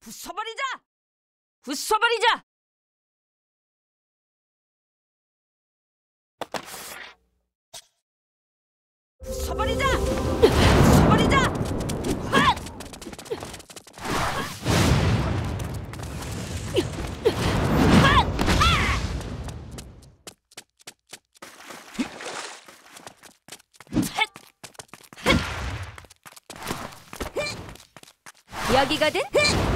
부숴버리자! 부숴버리자! 부숴버리자! 부숴버리자! 여기거든?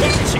Shit!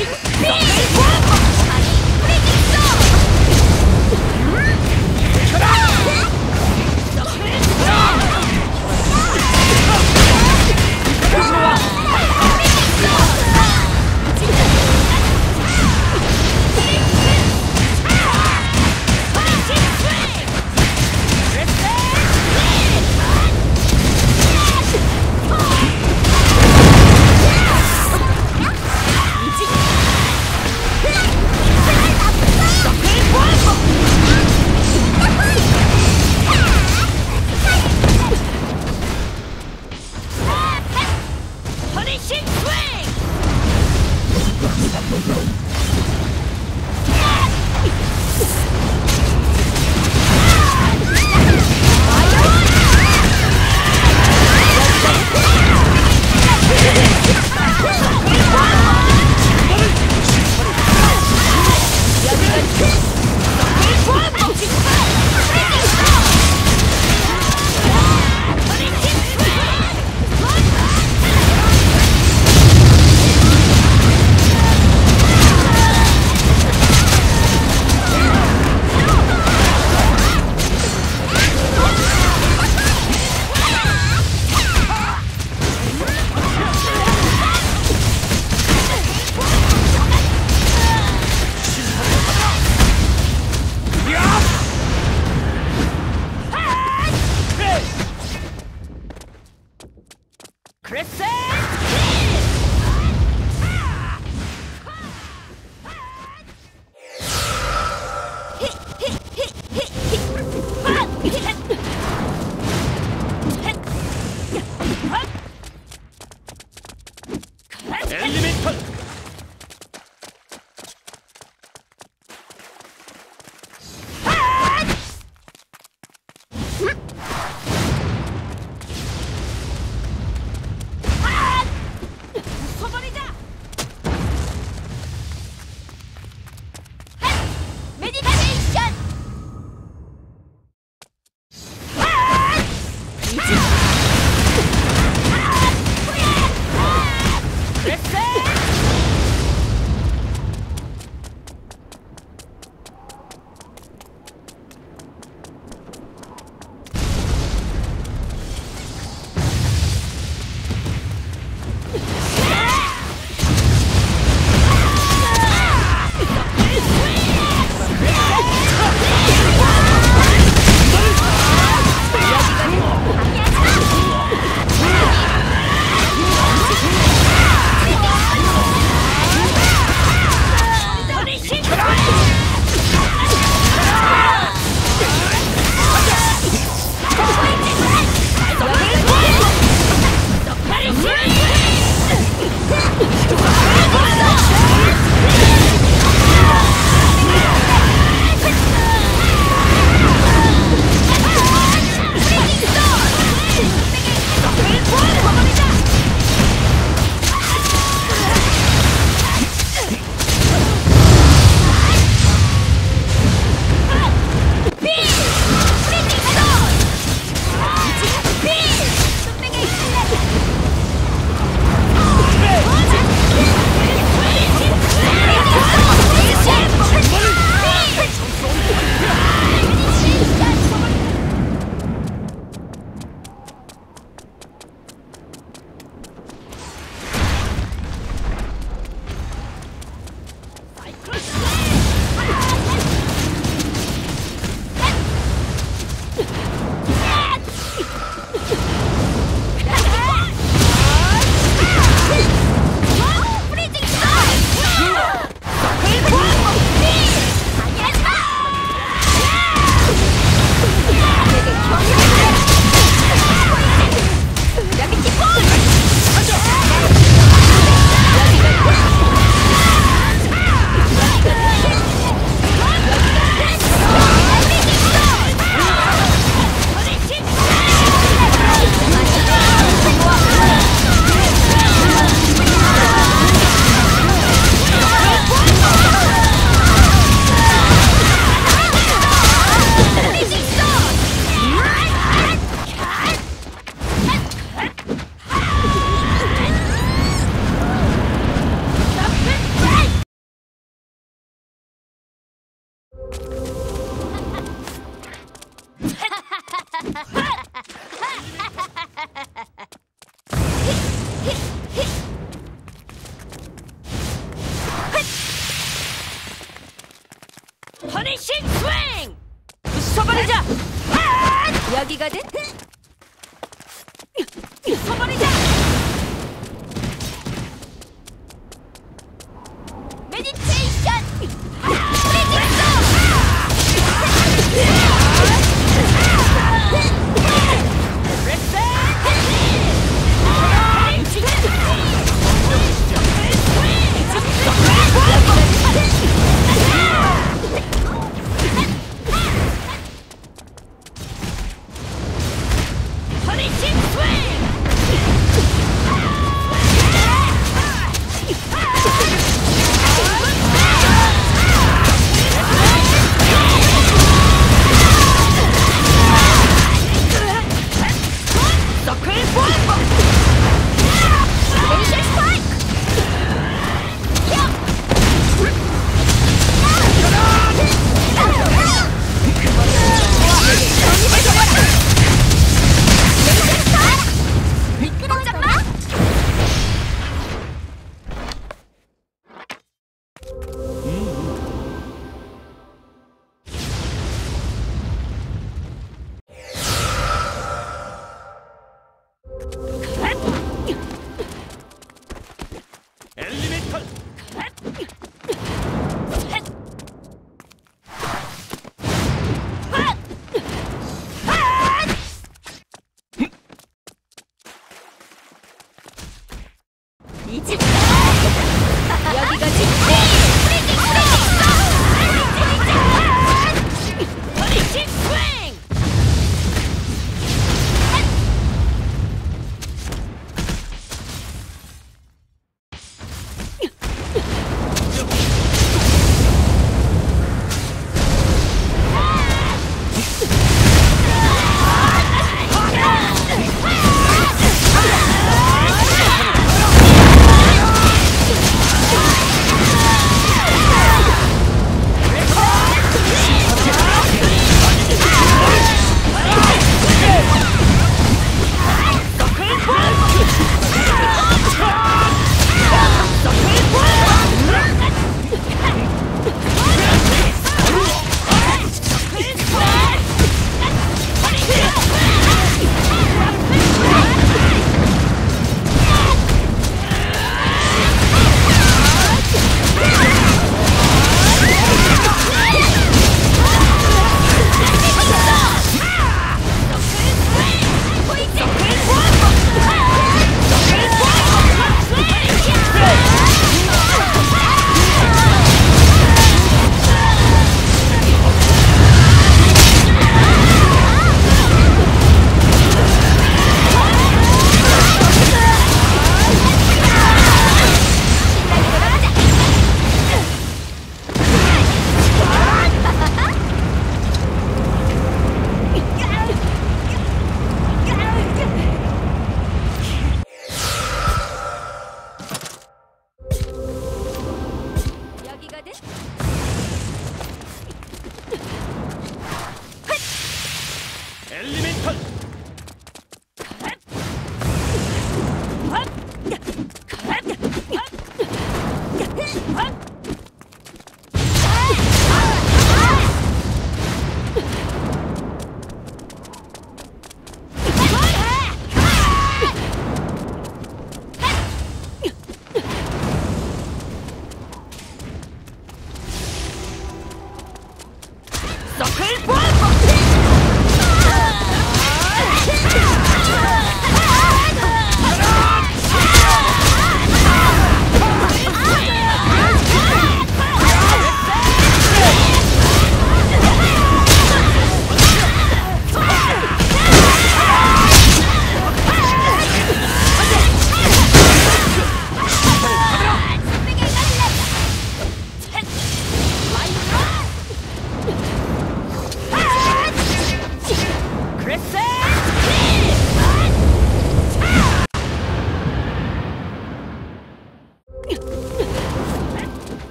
이 서버리자! 아! 여기거든? 서버리자!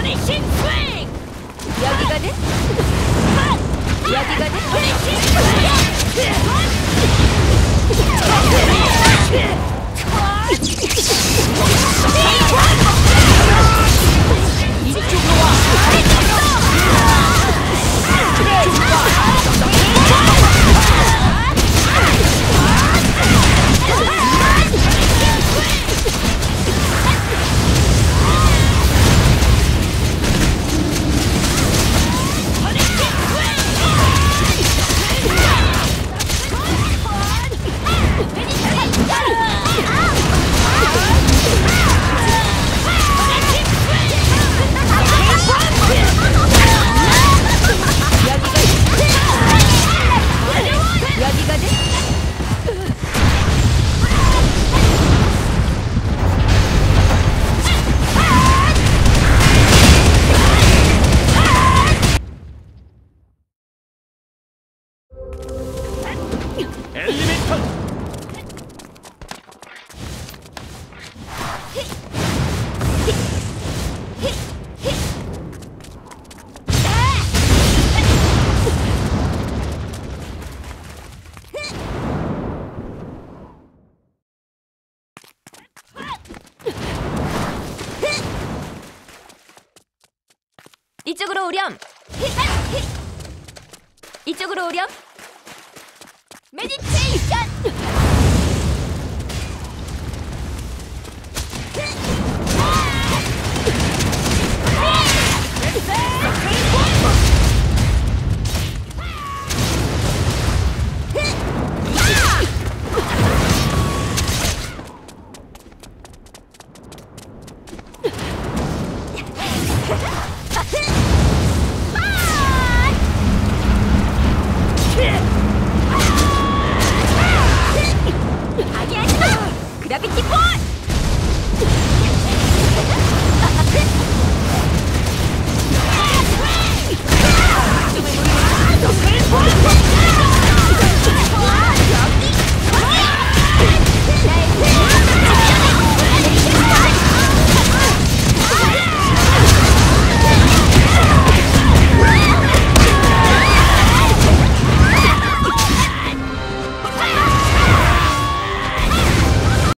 Punishing swing! Yagigade? Yagigade? Punishing swing! Hey, what? 이쪽으로 오렴. 이쪽으로 오렴. 메디테이션.